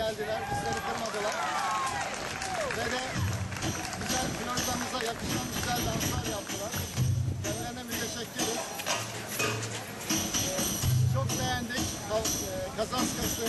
geldiler, bizleri kırmadılar. Ve de güzel Florida'mıza yakışan güzel danslar yaptılar. Kendilerine müteşekkiriz. Ee, çok beğendik. E, Kazaskası,